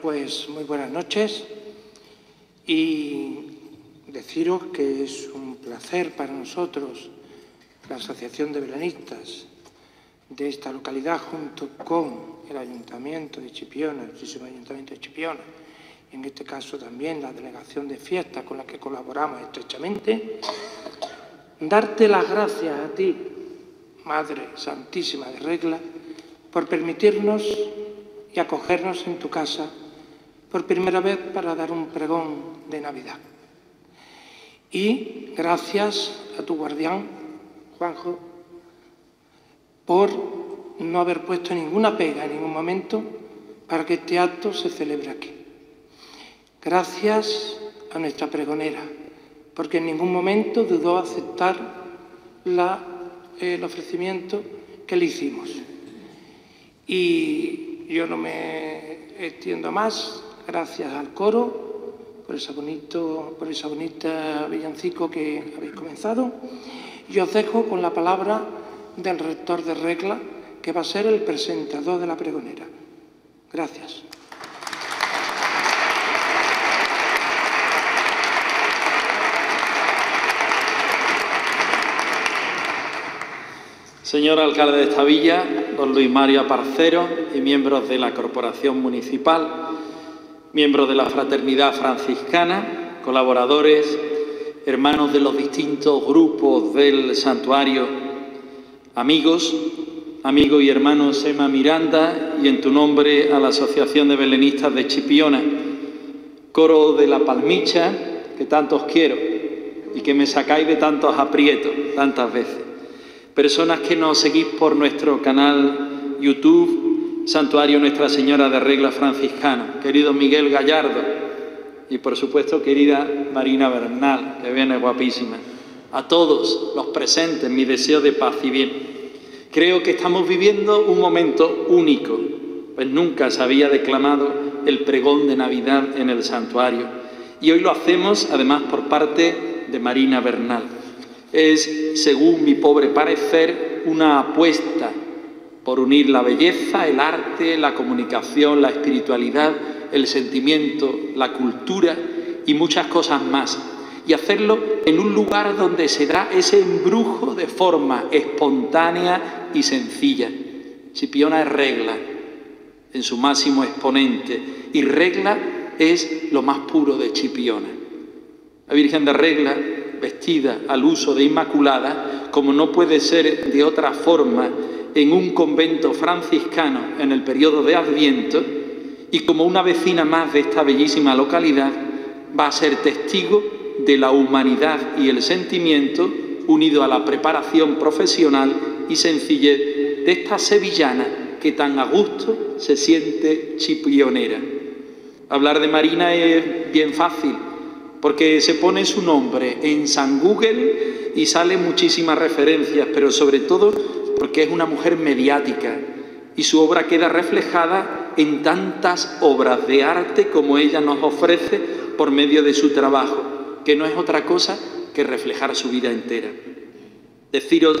pues muy buenas noches y deciros que es un placer para nosotros, la Asociación de Belenistas de esta localidad, junto con el Ayuntamiento de Chipiona, el Ayuntamiento de Chipiona, en este caso también la Delegación de Fiestas con la que colaboramos estrechamente, darte las gracias a ti, Madre Santísima de Regla, por permitirnos y acogernos en tu casa por primera vez para dar un pregón de Navidad. Y gracias a tu guardián, Juanjo, por no haber puesto ninguna pega en ningún momento para que este acto se celebre aquí. Gracias a nuestra pregonera, porque en ningún momento dudó aceptar el ofrecimiento que le hicimos. Y yo no me extiendo más, gracias al coro por ese bonito, por esa bonita villancico que habéis comenzado. Y os dejo con la palabra del rector de regla, que va a ser el presentador de la pregonera. Gracias. Señor alcalde de esta villa, don Luis Mario Aparcero y miembros de la Corporación Municipal, miembros de la Fraternidad Franciscana, colaboradores, hermanos de los distintos grupos del santuario, amigos, amigo y hermano Sema Miranda y en tu nombre a la Asociación de Belenistas de Chipiona, coro de la Palmicha, que tantos quiero y que me sacáis de tantos aprietos tantas veces. Personas que nos seguís por nuestro canal YouTube, Santuario Nuestra Señora de Regla Franciscana, querido Miguel Gallardo y por supuesto querida Marina Bernal, que viene guapísima. A todos los presentes mi deseo de paz y bien. Creo que estamos viviendo un momento único, pues nunca se había declamado el pregón de Navidad en el santuario y hoy lo hacemos además por parte de Marina Bernal. Es, según mi pobre parecer, una apuesta por unir la belleza, el arte, la comunicación, la espiritualidad, el sentimiento, la cultura y muchas cosas más. Y hacerlo en un lugar donde se da ese embrujo de forma espontánea y sencilla. Chipiona es regla en su máximo exponente y regla es lo más puro de Chipiona. La Virgen de Regla, vestida al uso de Inmaculada, como no puede ser de otra forma, en un convento franciscano en el periodo de Adviento y como una vecina más de esta bellísima localidad va a ser testigo de la humanidad y el sentimiento unido a la preparación profesional y sencillez de esta sevillana que tan a gusto se siente chipionera. Hablar de Marina es bien fácil, porque se pone su nombre en San Google y sale muchísimas referencias, pero sobre todo porque es una mujer mediática y su obra queda reflejada en tantas obras de arte como ella nos ofrece por medio de su trabajo, que no es otra cosa que reflejar su vida entera. Deciros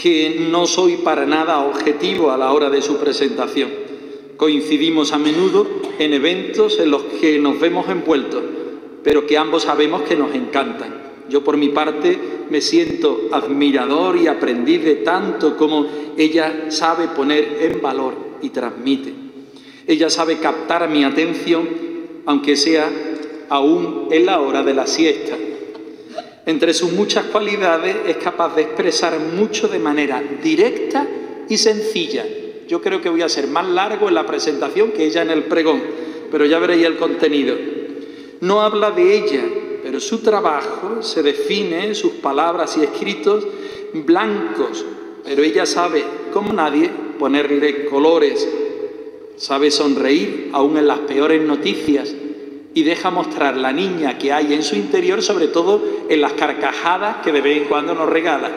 que no soy para nada objetivo a la hora de su presentación. Coincidimos a menudo en eventos en los que nos vemos envueltos, pero que ambos sabemos que nos encantan. Yo por mi parte me siento admirador y aprendiz de tanto como ella sabe poner en valor y transmite. Ella sabe captar mi atención, aunque sea aún en la hora de la siesta. Entre sus muchas cualidades es capaz de expresar mucho de manera directa y sencilla. Yo creo que voy a ser más largo en la presentación que ella en el pregón, pero ya veréis el contenido. No habla de ella, pero su trabajo se define, sus palabras y escritos, blancos, pero ella sabe, como nadie, ponerle colores, sabe sonreír aún en las peores noticias y deja mostrar la niña que hay en su interior, sobre todo en las carcajadas que de vez en cuando nos regala.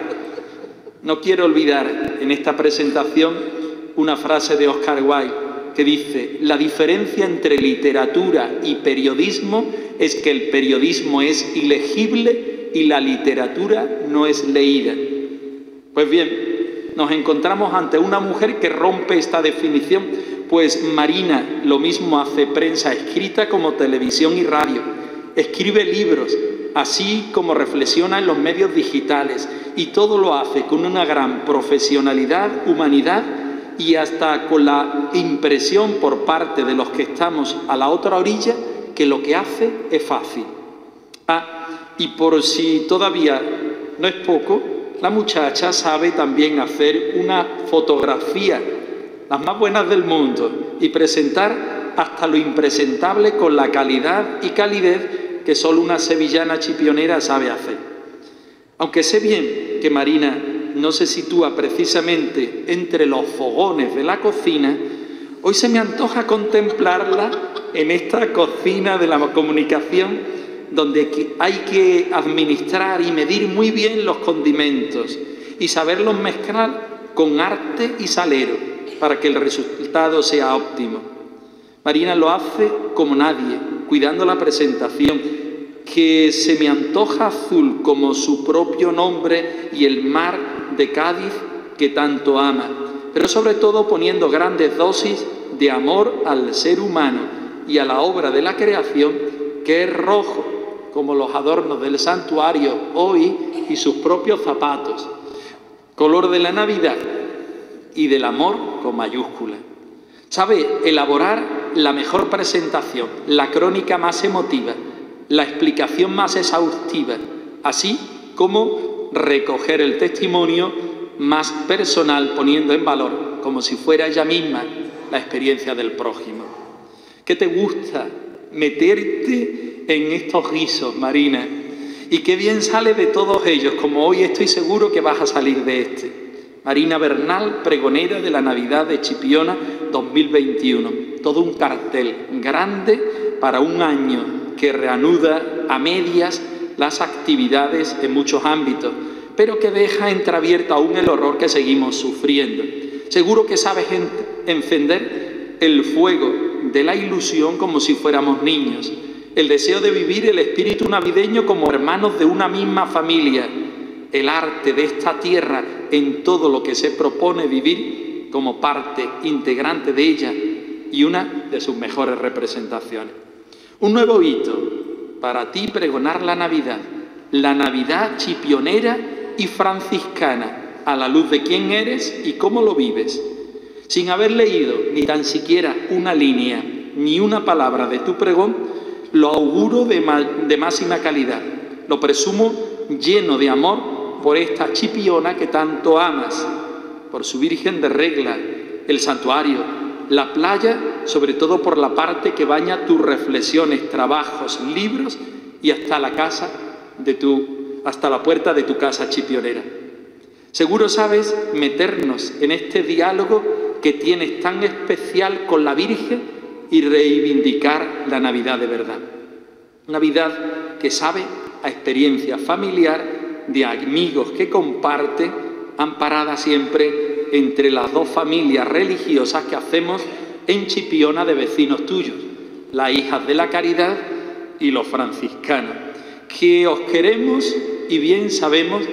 No quiero olvidar en esta presentación una frase de Oscar Wilde que dice, la diferencia entre literatura y periodismo es que el periodismo es ilegible y la literatura no es leída. Pues bien, nos encontramos ante una mujer que rompe esta definición pues Marina lo mismo hace prensa escrita como televisión y radio. Escribe libros, así como reflexiona en los medios digitales y todo lo hace con una gran profesionalidad, humanidad y hasta con la impresión por parte de los que estamos a la otra orilla que lo que hace es fácil. Ah, y por si todavía no es poco, la muchacha sabe también hacer una fotografía, las más buenas del mundo, y presentar hasta lo impresentable con la calidad y calidez que solo una sevillana chipionera sabe hacer. Aunque sé bien que Marina no se sitúa precisamente entre los fogones de la cocina, hoy se me antoja contemplarla en esta cocina de la comunicación donde hay que administrar y medir muy bien los condimentos y saberlos mezclar con arte y salero para que el resultado sea óptimo. Marina lo hace como nadie, cuidando la presentación, que se me antoja azul como su propio nombre y el mar de Cádiz que tanto ama, pero sobre todo poniendo grandes dosis de amor al ser humano y a la obra de la creación que es rojo como los adornos del santuario hoy y sus propios zapatos, color de la Navidad y del amor con mayúscula. Sabe elaborar la mejor presentación, la crónica más emotiva, la explicación más exhaustiva, así como recoger el testimonio más personal poniendo en valor, como si fuera ella misma, la experiencia del prójimo. ¿Qué te gusta meterte en estos guisos, Marina. Y qué bien sale de todos ellos, como hoy estoy seguro que vas a salir de este. Marina Bernal, pregonera de la Navidad de Chipiona 2021. Todo un cartel grande para un año que reanuda a medias las actividades en muchos ámbitos, pero que deja entreabierto aún el horror que seguimos sufriendo. Seguro que sabes encender el fuego de la ilusión como si fuéramos niños el deseo de vivir el espíritu navideño como hermanos de una misma familia, el arte de esta tierra en todo lo que se propone vivir como parte integrante de ella y una de sus mejores representaciones. Un nuevo hito para ti pregonar la Navidad, la Navidad chipionera y franciscana, a la luz de quién eres y cómo lo vives, sin haber leído ni tan siquiera una línea ni una palabra de tu pregón, lo auguro de, máxima calidad, lo presumo lleno de amor por esta chipiona que tanto amas, por su Virgen de regla, el santuario, la playa, sobre todo por la parte que baña tus reflexiones, trabajos, libros y hasta la casa de tu, hasta la puerta de tu casa chipionera. Seguro sabes meternos en este diálogo que tienes tan especial con la Virgen y reivindicar la Navidad de verdad. Navidad que sabe a experiencia familiar de amigos que comparte, amparada siempre entre las dos familias religiosas que hacemos en Chipiona de vecinos tuyos, las hijas de la caridad y los franciscanos, que os queremos y bien sabemos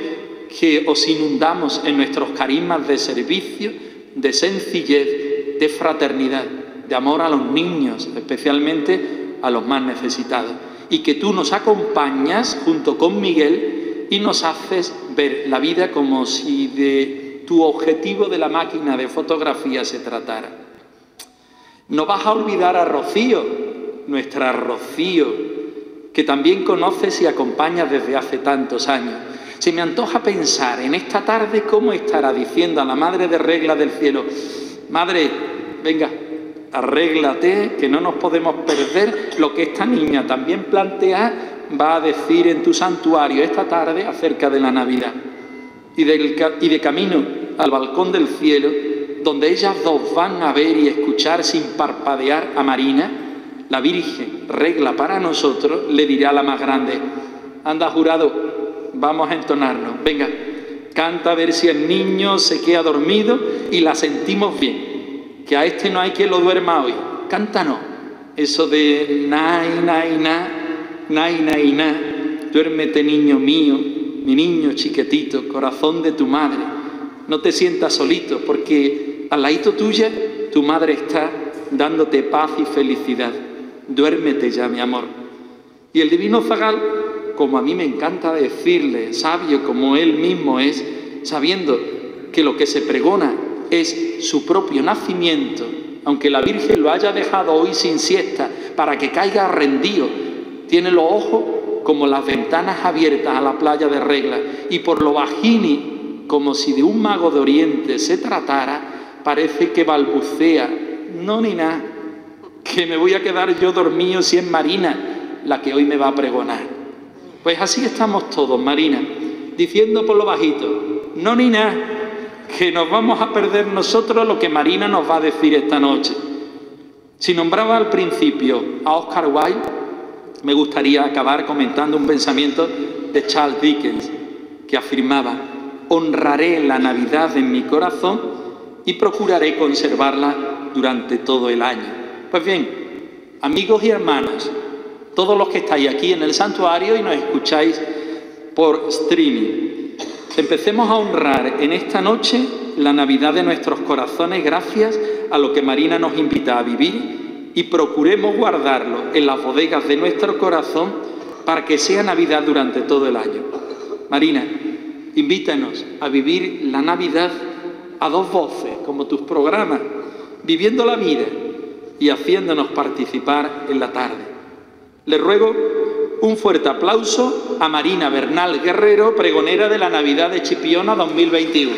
que os inundamos en nuestros carismas de servicio, de sencillez, de fraternidad de amor a los niños, especialmente a los más necesitados. Y que tú nos acompañas junto con Miguel y nos haces ver la vida como si de tu objetivo de la máquina de fotografía se tratara. No vas a olvidar a Rocío, nuestra Rocío, que también conoces y acompañas desde hace tantos años. Se me antoja pensar en esta tarde cómo estará diciendo a la Madre de Regla del Cielo, Madre, venga, arréglate, que no nos podemos perder lo que esta niña también plantea, va a decir en tu santuario esta tarde acerca de la Navidad. Y, de camino al balcón del cielo, donde ellas dos van a ver y escuchar sin parpadear a Marina, la Virgen, regla para nosotros, le dirá a la más grande, anda jurado, vamos a entonarnos, venga, canta a ver si el niño se queda dormido y la sentimos bien que a este no hay quien lo duerma hoy. Cántanos. Eso de nai, nai, na, nai, nai, na. Duérmete, niño mío, mi niño chiquitito, corazón de tu madre. No te sientas solito, porque al ladito tuya tu madre está dándote paz y felicidad. Duérmete ya, mi amor. Y el divino zagal, como a mí me encanta decirle, sabio como él mismo es, sabiendo que lo que se pregona es su propio nacimiento, aunque la Virgen lo haya dejado hoy sin siesta para que caiga rendido, tiene los ojos como las ventanas abiertas a la playa de regla y por lo bajini, como si de un mago de oriente se tratara, parece que balbucea, no ni nada, que me voy a quedar yo dormido si es Marina la que hoy me va a pregonar. Pues así estamos todos, Marina, diciendo por lo bajito, no ni nada, que nos vamos a perder nosotros lo que Marina nos va a decir esta noche. Si nombraba al principio a Oscar Wilde, me gustaría acabar comentando un pensamiento de Charles Dickens, que afirmaba, honraré la Navidad en mi corazón y procuraré conservarla durante todo el año. Pues bien, amigos y hermanas, todos los que estáis aquí en el santuario y nos escucháis por streaming, empecemos a honrar en esta noche la Navidad de nuestros corazones gracias a lo que Marina nos invita a vivir y procuremos guardarlo en las bodegas de nuestro corazón para que sea Navidad durante todo el año. Marina, invítanos a vivir la Navidad a dos voces, como tus programas, viviendo la vida y haciéndonos participar en la tarde. Le ruego un fuerte aplauso a Marina Bernal Guerrero, pregonera de la Navidad de Chipiona 2021.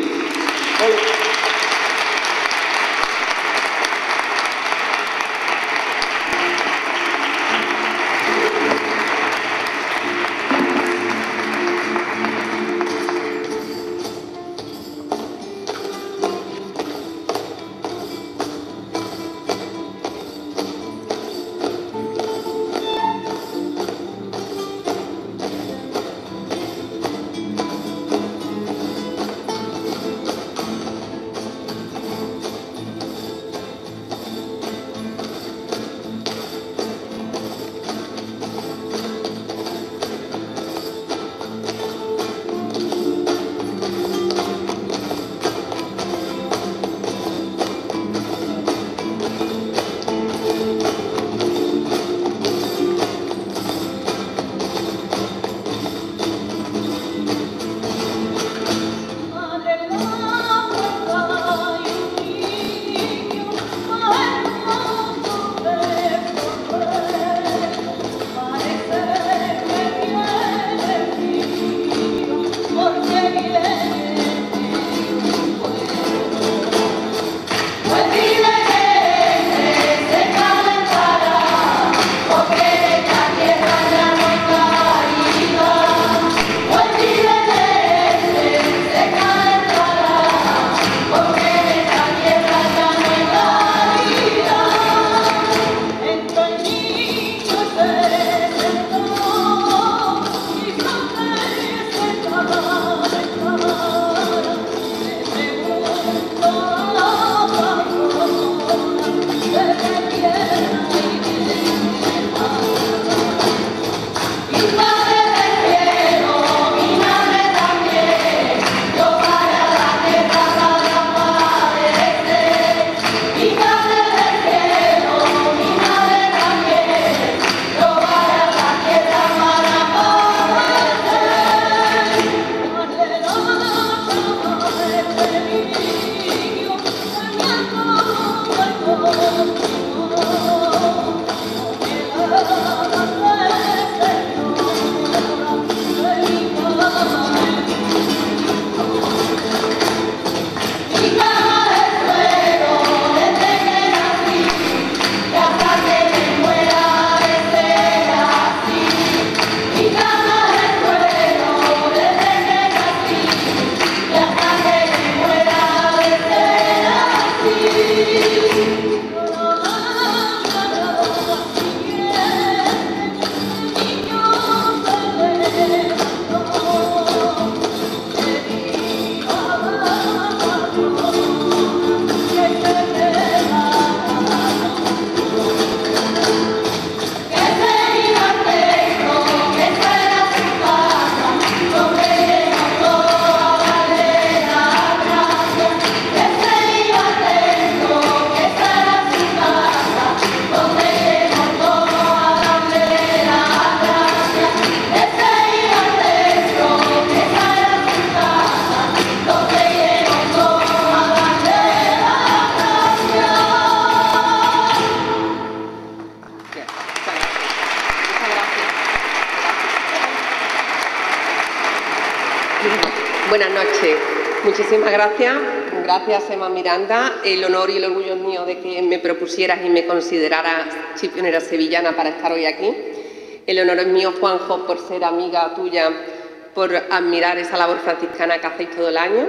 Gracias, Emma Miranda. El honor y el orgullo es mío de que me propusieras y me consideraras chipionera sevillana para estar hoy aquí. El honor es mío, Juanjo, por ser amiga tuya, por admirar esa labor franciscana que hacéis todo el año.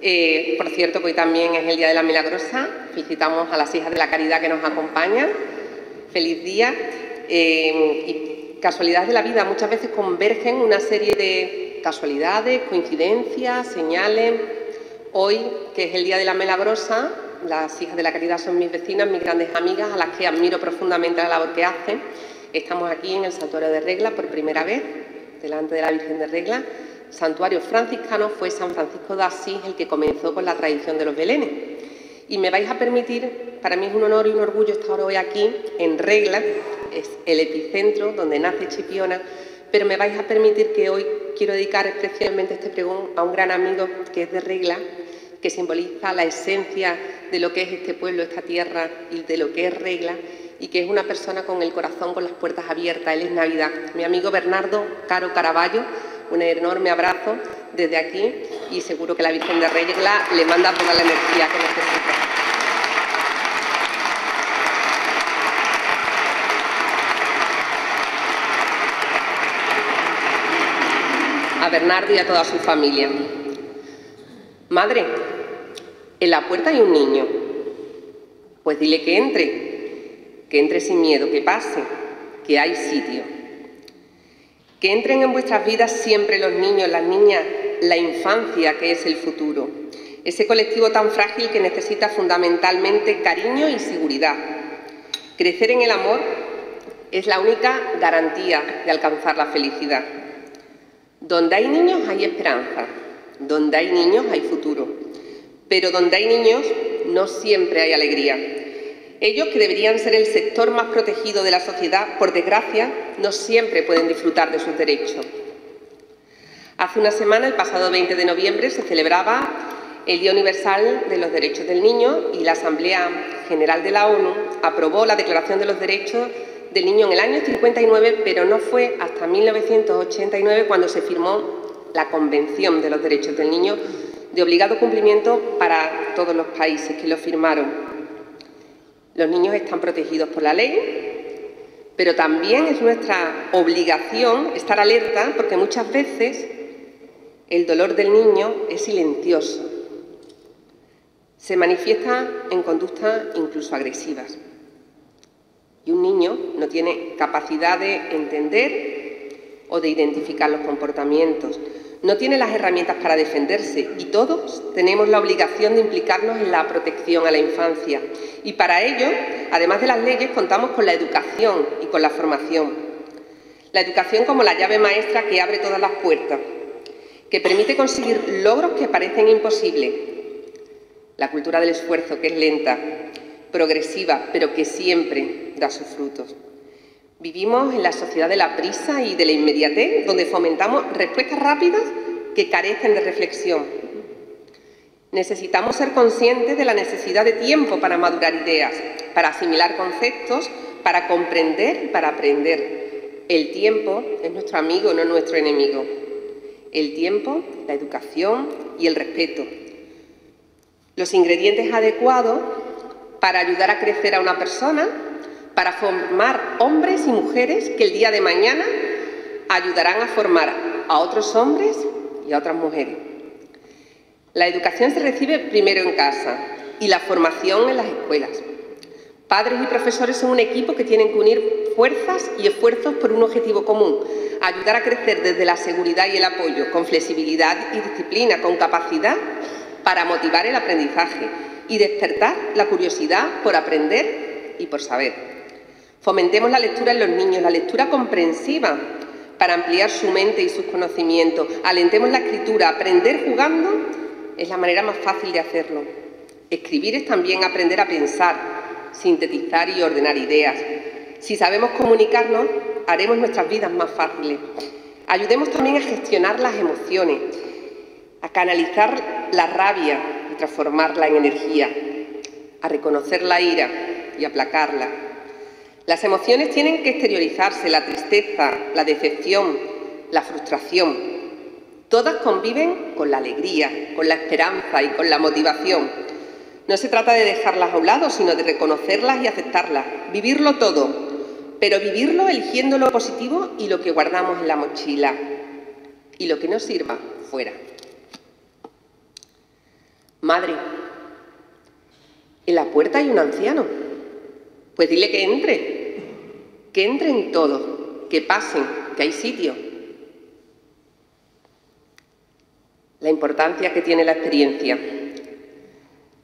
Eh, por cierto, que hoy también es el Día de la Milagrosa. Felicitamos a las hijas de la caridad que nos acompañan. Feliz día. Eh, y casualidades de la vida muchas veces convergen una serie de casualidades, coincidencias, señales. Hoy, que es el Día de la Milagrosa, las hijas de la caridad son mis vecinas, mis grandes amigas, a las que admiro profundamente la labor que hacen. Estamos aquí en el Santuario de Regla por primera vez, delante de la Virgen de Regla santuario franciscano fue San Francisco de Asís el que comenzó con la tradición de los belenes. Y me vais a permitir, para mí es un honor y un orgullo estar hoy aquí en Regla, es el epicentro donde nace Chipiona, pero me vais a permitir que hoy quiero dedicar especialmente este pregón a un gran amigo que es de Regla, que simboliza la esencia de lo que es este pueblo, esta tierra y de lo que es Regla, y que es una persona con el corazón, con las puertas abiertas. Él es Navidad. Mi amigo Bernardo Caro Caraballo, un enorme abrazo desde aquí y seguro que la Virgen de Regla le manda toda la energía que necesita. A Bernardo y a toda su familia. Madre, en la puerta hay un niño. Pues dile que entre, que entre sin miedo, que pase, que hay sitio. Que entren en vuestras vidas siempre los niños, las niñas, la infancia que es el futuro. Ese colectivo tan frágil que necesita fundamentalmente cariño y seguridad. Crecer en el amor es la única garantía de alcanzar la felicidad. Donde hay niños hay esperanza, donde hay niños hay futuro, pero donde hay niños no siempre hay alegría. Ellos, que deberían ser el sector más protegido de la sociedad, por desgracia, no siempre pueden disfrutar de sus derechos. Hace una semana, el pasado 20 de noviembre, se celebraba el Día Universal de los Derechos del Niño y la Asamblea General de la ONU aprobó la Declaración de los Derechos del Niño en el año 59, pero no fue hasta 1989 cuando se firmó la Convención de los Derechos del Niño de obligado cumplimiento para todos los países que lo firmaron. Los niños están protegidos por la ley, pero también es nuestra obligación estar alerta porque muchas veces el dolor del niño es silencioso. Se manifiesta en conductas incluso agresivas. Un niño no tiene capacidad de entender o de identificar los comportamientos no tiene las herramientas para defenderse y todos tenemos la obligación de implicarnos en la protección a la infancia. Y para ello, además de las leyes, contamos con la educación y con la formación. La educación como la llave maestra que abre todas las puertas, que permite conseguir logros que parecen imposibles. La cultura del esfuerzo, que es lenta, progresiva, pero que siempre da sus frutos. Vivimos en la sociedad de la prisa y de la inmediatez, donde fomentamos respuestas rápidas que carecen de reflexión. Necesitamos ser conscientes de la necesidad de tiempo para madurar ideas, para asimilar conceptos, para comprender y para aprender. El tiempo es nuestro amigo, no nuestro enemigo. El tiempo, la educación y el respeto. Los ingredientes adecuados para ayudar a crecer a una persona para formar hombres y mujeres que el día de mañana ayudarán a formar a otros hombres y a otras mujeres. La educación se recibe primero en casa y la formación en las escuelas. Padres y profesores son un equipo que tienen que unir fuerzas y esfuerzos por un objetivo común, ayudar a crecer desde la seguridad y el apoyo, con flexibilidad y disciplina, con capacidad para motivar el aprendizaje y despertar la curiosidad por aprender y por saber. Fomentemos la lectura en los niños, la lectura comprensiva para ampliar su mente y sus conocimientos. Alentemos la escritura. Aprender jugando es la manera más fácil de hacerlo. Escribir es también aprender a pensar, sintetizar y ordenar ideas. Si sabemos comunicarnos, haremos nuestras vidas más fáciles. Ayudemos también a gestionar las emociones, a canalizar la rabia transformarla en energía, a reconocer la ira y aplacarla las emociones tienen que exteriorizarse, la tristeza, la decepción, la frustración. Todas conviven con la alegría, con la esperanza y con la motivación. No se trata de dejarlas a un lado, sino de reconocerlas y aceptarlas, vivirlo todo, pero vivirlo eligiendo lo positivo y lo que guardamos en la mochila, y lo que no sirva, fuera. Madre, en la puerta hay un anciano. Pues dile que entre, que entren todos, que pasen, que hay sitio. La importancia que tiene la experiencia.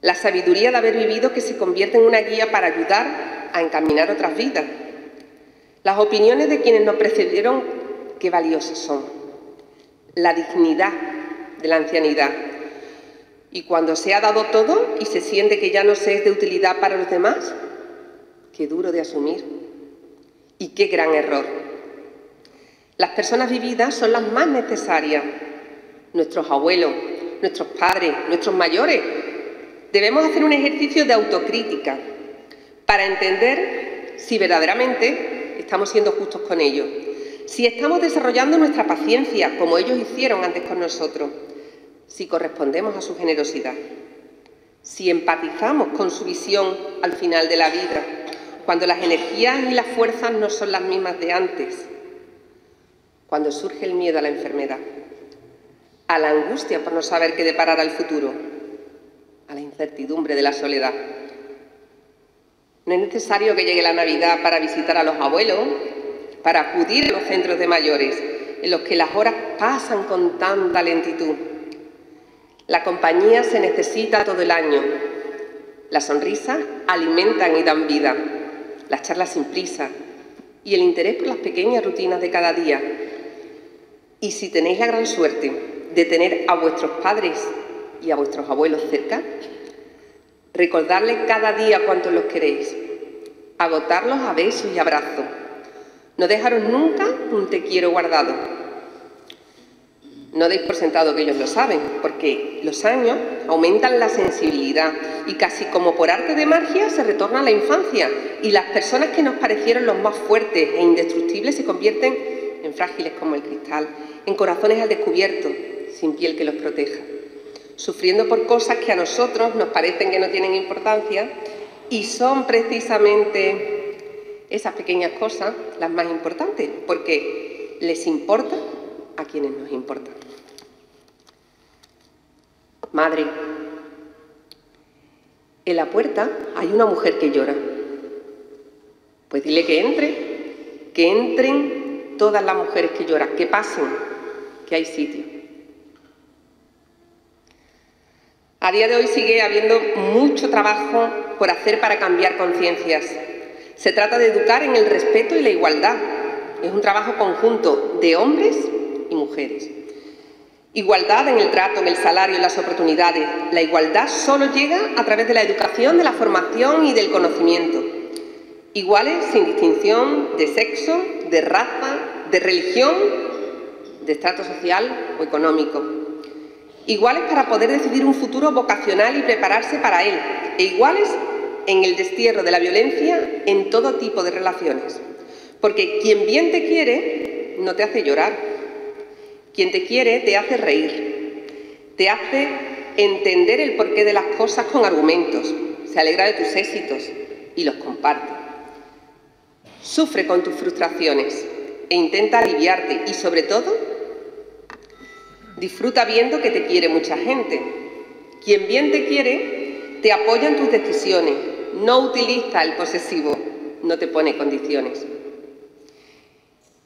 La sabiduría de haber vivido que se convierte en una guía para ayudar a encaminar otras vidas. Las opiniones de quienes nos precedieron, qué valiosas son la dignidad de la ancianidad. Y cuando se ha dado todo y se siente que ya no se es de utilidad para los demás, qué duro de asumir y qué gran error. Las personas vividas son las más necesarias. Nuestros abuelos, nuestros padres, nuestros mayores. Debemos hacer un ejercicio de autocrítica para entender si verdaderamente estamos siendo justos con ellos si estamos desarrollando nuestra paciencia como ellos hicieron antes con nosotros, si correspondemos a su generosidad, si empatizamos con su visión al final de la vida, cuando las energías y las fuerzas no son las mismas de antes, cuando surge el miedo a la enfermedad, a la angustia por no saber qué deparará el futuro, a la incertidumbre de la soledad. No es necesario que llegue la Navidad para visitar a los abuelos para acudir a los centros de mayores, en los que las horas pasan con tanta lentitud. La compañía se necesita todo el año. Las sonrisas alimentan y dan vida, las charlas sin prisa y el interés por las pequeñas rutinas de cada día. Y si tenéis la gran suerte de tener a vuestros padres y a vuestros abuelos cerca, recordarles cada día cuánto los queréis, agotarlos a besos y abrazos no dejaron nunca un te quiero guardado. No deis por sentado que ellos lo saben, porque los años aumentan la sensibilidad y casi como por arte de magia se retorna a la infancia y las personas que nos parecieron los más fuertes e indestructibles se convierten en frágiles como el cristal, en corazones al descubierto, sin piel que los proteja, sufriendo por cosas que a nosotros nos parecen que no tienen importancia y son precisamente esas pequeñas cosas las más importantes, porque les importa a quienes nos importan. Madre, en la puerta hay una mujer que llora. Pues dile que entre, que entren todas las mujeres que lloran, que pasen, que hay sitio. A día de hoy sigue habiendo mucho trabajo por hacer para cambiar conciencias, se trata de educar en el respeto y la igualdad. Es un trabajo conjunto de hombres y mujeres. Igualdad en el trato, en el salario, en las oportunidades. La igualdad solo llega a través de la educación, de la formación y del conocimiento. Iguales sin distinción de sexo, de raza, de religión, de estrato social o económico. Iguales para poder decidir un futuro vocacional y prepararse para él. E iguales en el destierro de la violencia en todo tipo de relaciones. Porque quien bien te quiere no te hace llorar. Quien te quiere te hace reír. Te hace entender el porqué de las cosas con argumentos. Se alegra de tus éxitos y los comparte. Sufre con tus frustraciones e intenta aliviarte y sobre todo disfruta viendo que te quiere mucha gente. Quien bien te quiere te apoya en tus decisiones, no utiliza el posesivo, no te pone condiciones.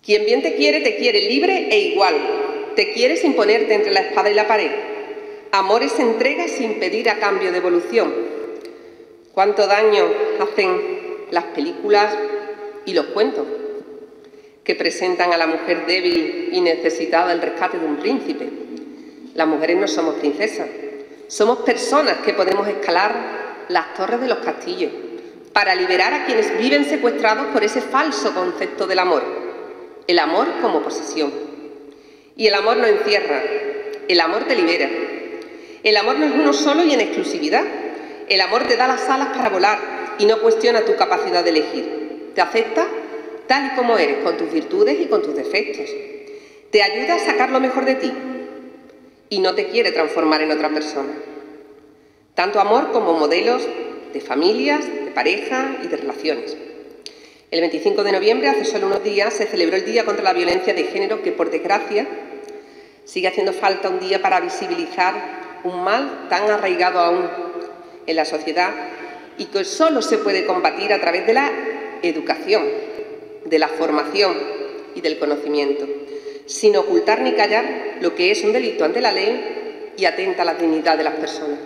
Quien bien te quiere, te quiere libre e igual. Te quiere sin ponerte entre la espada y la pared. Amor es entrega sin pedir a cambio de evolución. ¿Cuánto daño hacen las películas y los cuentos que presentan a la mujer débil y necesitada del rescate de un príncipe? Las mujeres no somos princesas, somos personas que podemos escalar las torres de los castillos, para liberar a quienes viven secuestrados por ese falso concepto del amor, el amor como posesión. Y el amor no encierra, el amor te libera. El amor no es uno solo y en exclusividad. El amor te da las alas para volar y no cuestiona tu capacidad de elegir. Te acepta tal y como eres, con tus virtudes y con tus defectos. Te ayuda a sacar lo mejor de ti y no te quiere transformar en otra persona. Tanto amor como modelos de familias, de pareja y de relaciones. El 25 de noviembre, hace solo unos días, se celebró el Día contra la Violencia de Género que, por desgracia, sigue haciendo falta un día para visibilizar un mal tan arraigado aún en la sociedad y que solo se puede combatir a través de la educación, de la formación y del conocimiento, sin ocultar ni callar lo que es un delito ante la ley y atenta a la dignidad de las personas.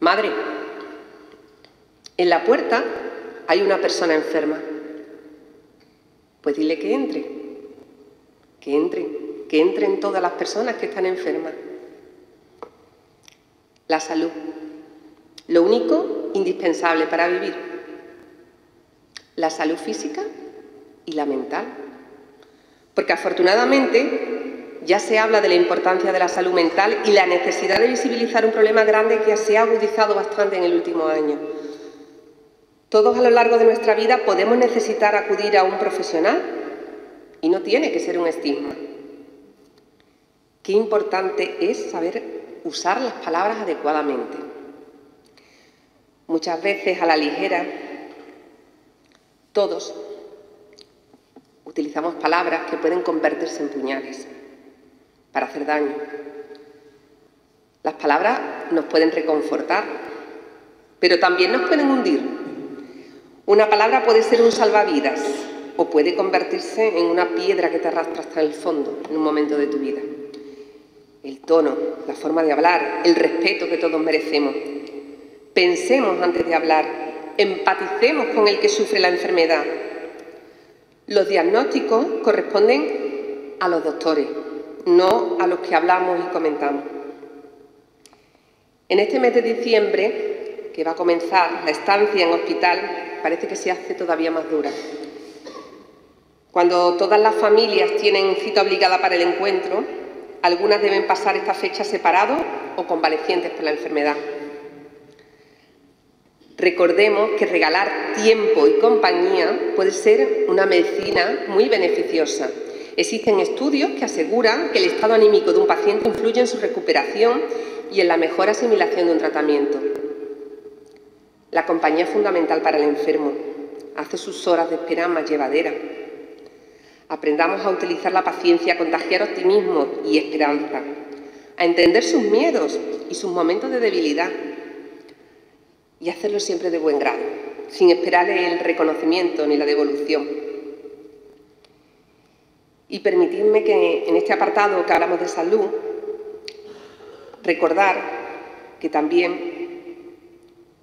Madre, en la puerta hay una persona enferma. Pues dile que entre, que entre, que entren todas las personas que están enfermas. La salud, lo único indispensable para vivir. La salud física y la mental. Porque afortunadamente ya se habla de la importancia de la salud mental y la necesidad de visibilizar un problema grande que se ha agudizado bastante en el último año. Todos a lo largo de nuestra vida podemos necesitar acudir a un profesional y no tiene que ser un estigma. Qué importante es saber usar las palabras adecuadamente. Muchas veces a la ligera, todos utilizamos palabras que pueden convertirse en puñales para hacer daño. Las palabras nos pueden reconfortar, pero también nos pueden hundir una palabra puede ser un salvavidas o puede convertirse en una piedra que te arrastra hasta el fondo en un momento de tu vida. El tono, la forma de hablar, el respeto que todos merecemos. Pensemos antes de hablar, empaticemos con el que sufre la enfermedad. Los diagnósticos corresponden a los doctores, no a los que hablamos y comentamos. En este mes de diciembre, que va a comenzar la estancia en hospital, parece que se hace todavía más dura. Cuando todas las familias tienen cita obligada para el encuentro, algunas deben pasar esta fecha separados o convalecientes por la enfermedad. Recordemos que regalar tiempo y compañía puede ser una medicina muy beneficiosa. Existen estudios que aseguran que el estado anímico de un paciente influye en su recuperación y en la mejor asimilación de un tratamiento. La compañía es fundamental para el enfermo. Hace sus horas de espera más llevaderas. Aprendamos a utilizar la paciencia, a contagiar optimismo y esperanza, a entender sus miedos y sus momentos de debilidad y hacerlo siempre de buen grado, sin esperar el reconocimiento ni la devolución. Y permitidme que en este apartado que hablamos de salud, recordar que también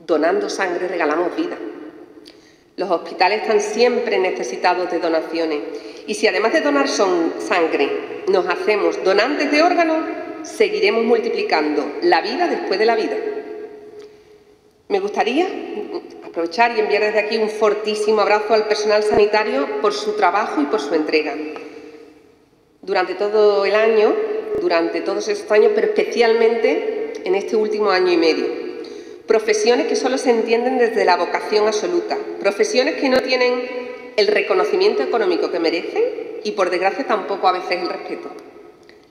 Donando sangre regalamos vida. Los hospitales están siempre necesitados de donaciones y si además de donar sangre nos hacemos donantes de órganos, seguiremos multiplicando la vida después de la vida. Me gustaría aprovechar y enviar desde aquí un fortísimo abrazo al personal sanitario por su trabajo y por su entrega. Durante todo el año, durante todos estos años, pero especialmente en este último año y medio profesiones que solo se entienden desde la vocación absoluta, profesiones que no tienen el reconocimiento económico que merecen y por desgracia tampoco a veces el respeto.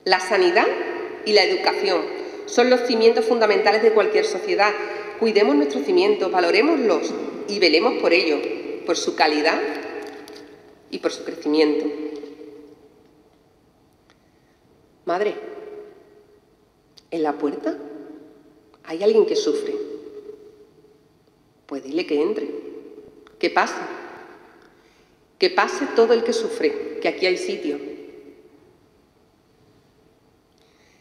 La sanidad y la educación son los cimientos fundamentales de cualquier sociedad. Cuidemos nuestros cimientos, valorémoslos y velemos por ello, por su calidad y por su crecimiento. Madre, en la puerta hay alguien que sufre. Pues dile que entre, que pase, que pase todo el que sufre, que aquí hay sitio.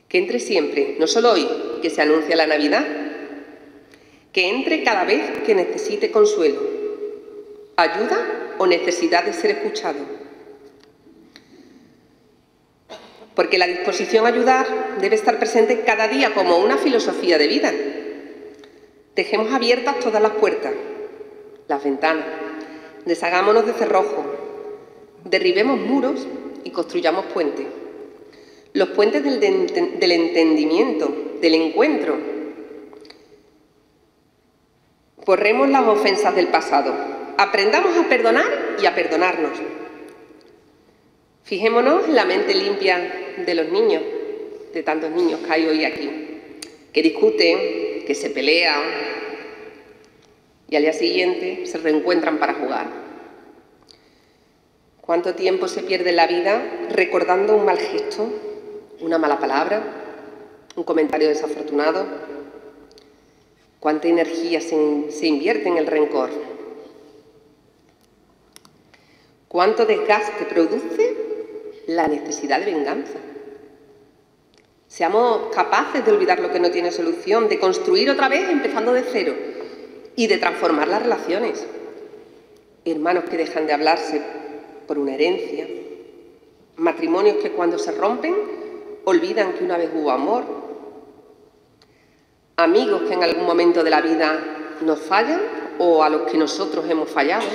Que entre siempre, no solo hoy, que se anuncia la Navidad, que entre cada vez que necesite consuelo, ayuda o necesidad de ser escuchado. Porque la disposición a ayudar debe estar presente cada día como una filosofía de vida Dejemos abiertas todas las puertas, las ventanas, deshagámonos de cerrojo, derribemos muros y construyamos puentes. Los puentes del, del entendimiento, del encuentro. Borremos las ofensas del pasado. Aprendamos a perdonar y a perdonarnos. Fijémonos en la mente limpia de los niños, de tantos niños que hay hoy aquí, que discuten, que se pelean y al día siguiente se reencuentran para jugar. ¿Cuánto tiempo se pierde en la vida recordando un mal gesto, una mala palabra, un comentario desafortunado? ¿Cuánta energía se, invierte en el rencor? ¿Cuánto desgaste produce la necesidad de venganza? Seamos capaces de olvidar lo que no tiene solución, de construir otra vez empezando de cero y de transformar las relaciones. Hermanos que dejan de hablarse por una herencia, matrimonios que cuando se rompen olvidan que una vez hubo amor, amigos que en algún momento de la vida nos fallan o a los que nosotros hemos fallado.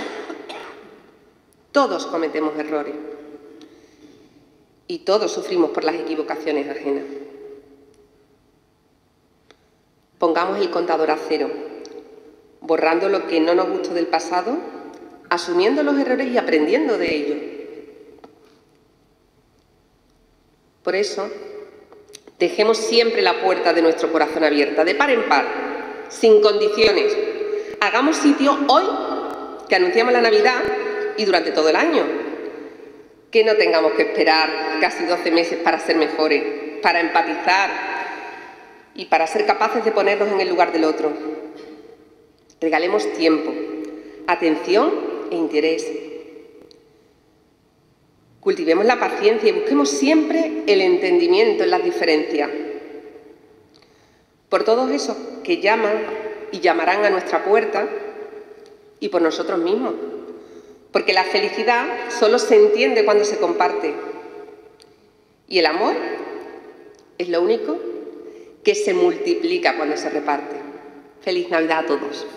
Todos cometemos errores y todos sufrimos por las equivocaciones ajenas. Pongamos el contador a cero, borrando lo que no nos gustó del pasado, asumiendo los errores y aprendiendo de ellos. Por eso, dejemos siempre la puerta de nuestro corazón abierta, de par en par, sin condiciones. Hagamos sitio hoy, que anunciamos la Navidad, y durante todo el año. Que no tengamos que esperar casi 12 meses para ser mejores, para empatizar y para ser capaces de ponernos en el lugar del otro. Regalemos tiempo, atención e interés. Cultivemos la paciencia y busquemos siempre el entendimiento en las diferencias. Por todos esos que llaman y llamarán a nuestra puerta y por nosotros mismos porque la felicidad solo se entiende cuando se comparte. Y el amor es lo único que se multiplica cuando se reparte. Feliz Navidad a todos.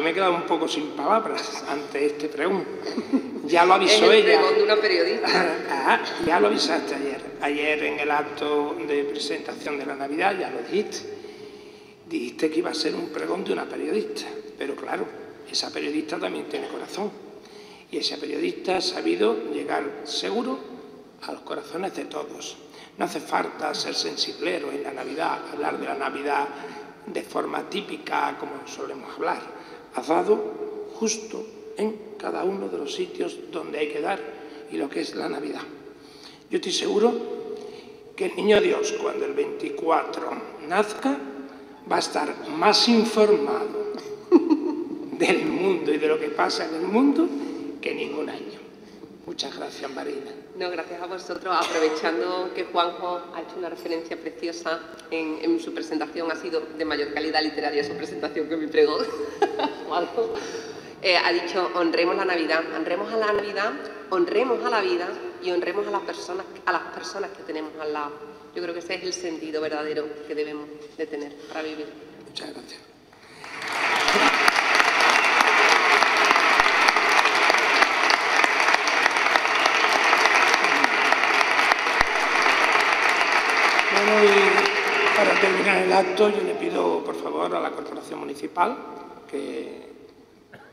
Yo me he quedado un poco sin palabras ante este pregón. Ya lo avisó es el ella. pregón de una periodista. Ah, ya lo avisaste ayer. Ayer en el acto de presentación de la Navidad ya lo dijiste. Dijiste que iba a ser un pregón de una periodista. Pero claro, esa periodista también tiene corazón. Y ese periodista ha sabido llegar seguro a los corazones de todos. No hace falta ser sensiblero en la Navidad, hablar de la Navidad de forma típica como solemos hablar. Has dado justo en cada uno de los sitios donde hay que dar y lo que es la Navidad. Yo estoy seguro que el niño Dios, cuando el 24 nazca, va a estar más informado del mundo y de lo que pasa en el mundo que ningún año. Muchas gracias, Marina. No, gracias a vosotros. Aprovechando que Juanjo ha hecho una referencia preciosa en, su presentación, ha sido de mayor calidad literaria su presentación que mi pregón. Juanjo eh, ha dicho honremos la Navidad, honremos a la Navidad, honremos a la vida y honremos a las personas, a las personas que tenemos al lado. Yo creo que ese es el sentido verdadero que debemos de tener para vivir. Muchas gracias. Bueno, y para terminar el acto, yo le pido, por favor, a la Corporación Municipal que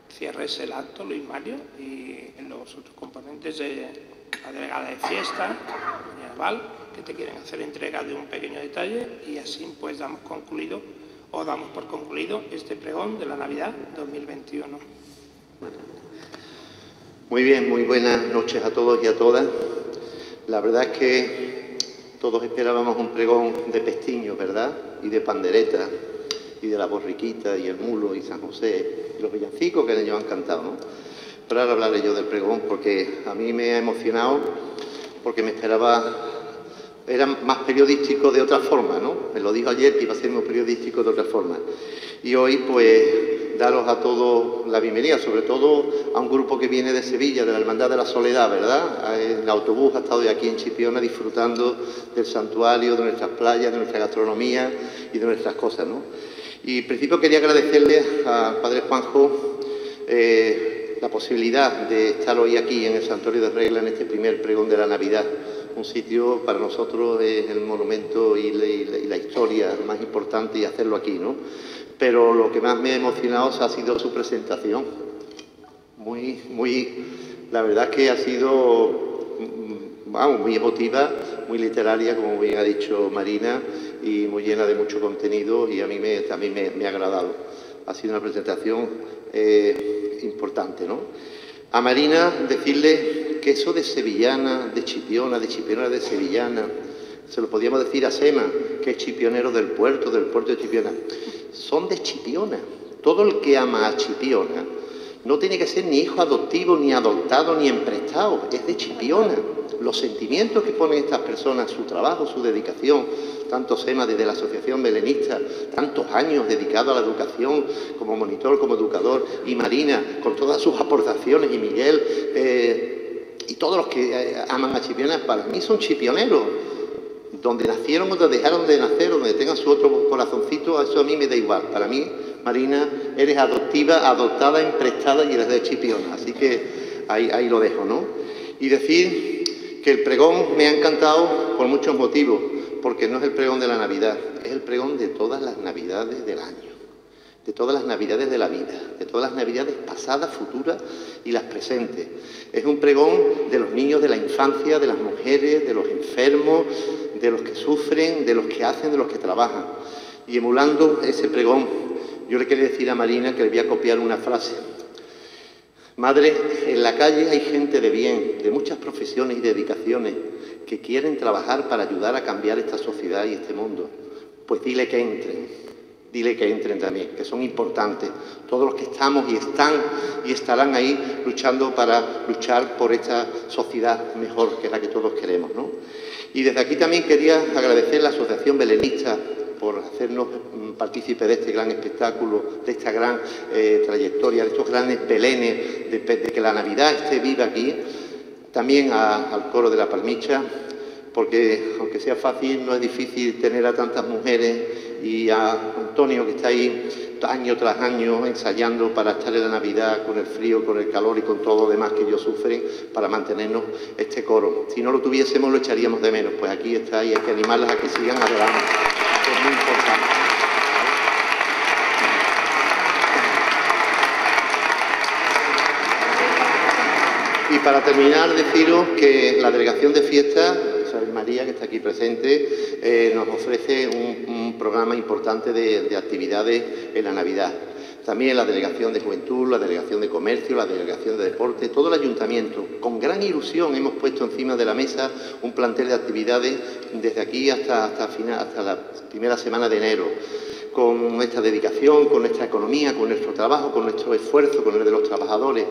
cierre el acto, Luis Mario, y los otros componentes de la delegada de fiesta, Val, que te quieren hacer entrega de un pequeño detalle y así pues damos concluido o damos por concluido este pregón de la Navidad 2021. Muy bien, muy buenas noches a todos y a todas. La verdad es que todos esperábamos un pregón de pestiños, ¿verdad? Y de pandereta, y de la borriquita, y el mulo, y San José, y los villancicos que ellos han cantado, ¿no? Pero ahora hablaré yo del pregón, porque a mí me ha emocionado, porque me esperaba era más periodístico de otra forma, ¿no? Me lo dijo ayer que iba a ser más periodístico de otra forma. Y hoy, pues, daros a todos la bienvenida, sobre todo a un grupo que viene de Sevilla, de la Hermandad de la Soledad, ¿verdad? El autobús ha estado hoy aquí en Chipiona disfrutando del santuario, de nuestras playas, de nuestra gastronomía y de nuestras cosas, ¿no? Y en principio quería agradecerle al Padre Juanjo eh, la posibilidad de estar hoy aquí en el Santuario de Regla en este primer pregón de la Navidad un sitio para nosotros es el monumento y la, y la historia más importante y hacerlo aquí, ¿no? Pero lo que más me ha emocionado ha sido su presentación. Muy, muy, la verdad es que ha sido, vamos, muy emotiva, muy literaria, como bien ha dicho Marina, y muy llena de mucho contenido y a mí me, también me, me ha agradado. Ha sido una presentación eh, importante, ¿no? A Marina decirle que eso de sevillana, de chipiona, de chipiona de sevillana, se lo podíamos decir a Sema, que es chipionero del puerto, del puerto de Chipiona, son de Chipiona. Todo el que ama a Chipiona no tiene que ser ni hijo adoptivo, ni adoptado, ni emprestado, es de Chipiona. Los sentimientos que ponen estas personas, su trabajo, su dedicación, tanto Sema desde la Asociación Belenista, tantos años dedicado a la educación como monitor, como educador, y Marina, con todas sus aportaciones, y Miguel, eh, y todos los que eh, aman a Chipiona, para mí son chipioneros. Donde nacieron, donde dejaron de nacer, donde tengan su otro corazoncito, eso a mí me da igual. Para mí, Marina, eres adoptiva, adoptada, emprestada y eres de Chipiona. Así que ahí, ahí lo dejo, ¿no? Y decir que el pregón me ha encantado por muchos motivos porque no es el pregón de la Navidad, es el pregón de todas las Navidades del año, de todas las Navidades de la vida, de todas las Navidades pasadas, futuras y las presentes. Es un pregón de los niños de la infancia, de las mujeres, de los enfermos, de los que sufren, de los que hacen, de los que trabajan. Y emulando ese pregón, yo le quería decir a Marina que le voy a copiar una frase. Madre, en la calle hay gente de bien, de muchas profesiones y dedicaciones, que quieren trabajar para ayudar a cambiar esta sociedad y este mundo. Pues dile que entren, dile que entren también, que son importantes. Todos los que estamos y están y estarán ahí luchando para luchar por esta sociedad mejor que la que todos queremos. ¿no? Y desde aquí también quería agradecer a la Asociación Belenista por hacernos partícipe de este gran espectáculo, de esta gran eh, trayectoria, de estos grandes belenes, de, que la Navidad esté viva aquí. También al coro de la Palmicha, porque aunque sea fácil, no es difícil tener a tantas mujeres y a Antonio que está ahí año tras año ensayando para estar en la Navidad con el frío, con el calor y con todo lo demás que ellos sufren para mantenernos este coro. Si no lo tuviésemos lo echaríamos de menos, pues aquí está y hay que animarlas a que sigan adelante. Es muy importante. Y para terminar, deciros que la delegación de fiestas, María, que está aquí presente, eh, nos ofrece un, programa importante de, actividades en la Navidad. También la Delegación de Juventud, la Delegación de Comercio, la Delegación de Deporte, todo el Ayuntamiento. Con gran ilusión hemos puesto encima de la mesa un plantel de actividades desde aquí hasta, hasta, hasta la primera semana de enero con nuestra dedicación, con nuestra economía, con nuestro trabajo, con nuestro esfuerzo, con el de los trabajadores.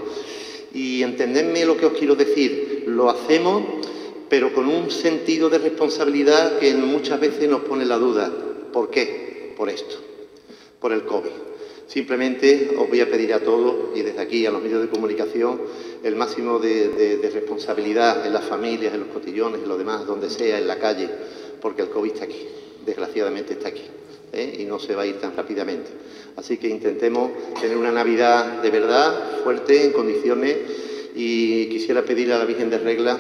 Y entendedme lo que os quiero decir, lo hacemos pero con un sentido de responsabilidad que muchas veces nos pone la duda. ¿Por qué? Por esto, por el COVID. Simplemente os voy a pedir a todos y desde aquí a los medios de comunicación el máximo de, responsabilidad en las familias, en los cotillones, en lo demás, donde sea, en la calle, porque el COVID está aquí, desgraciadamente está aquí ¿eh? y no se va a ir tan rápidamente. Así que intentemos tener una Navidad de verdad, fuerte, en condiciones y quisiera pedirle a la Virgen de Regla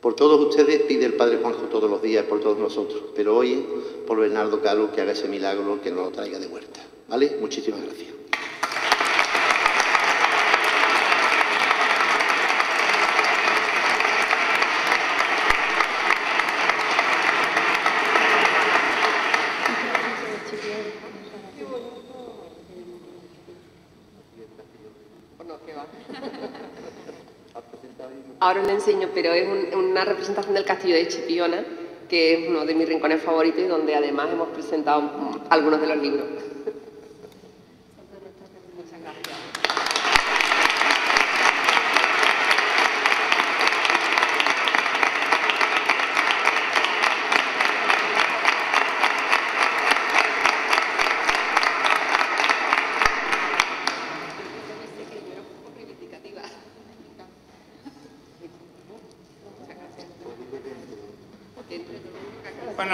por todos ustedes pide el Padre Juanjo todos los días, por todos nosotros, pero hoy por Bernardo Calo que haga ese milagro, que nos lo traiga de vuelta. ¿Vale? Muchísimas gracias. Ahora le enseño, pero es una representación del castillo de Chipiona, que es uno de mis rincones favoritos y donde además hemos presentado algunos de los libros.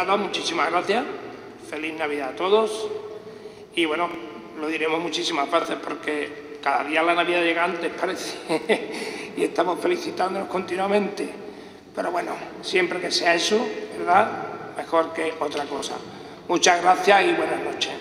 Muchísimas gracias. Feliz Navidad a todos. Y bueno, lo diremos muchísimas veces porque cada día la Navidad llega antes, parece, y estamos felicitándonos continuamente. Pero bueno, siempre que sea eso, ¿verdad? Mejor que otra cosa. Muchas gracias y buenas noches.